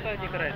кто играет.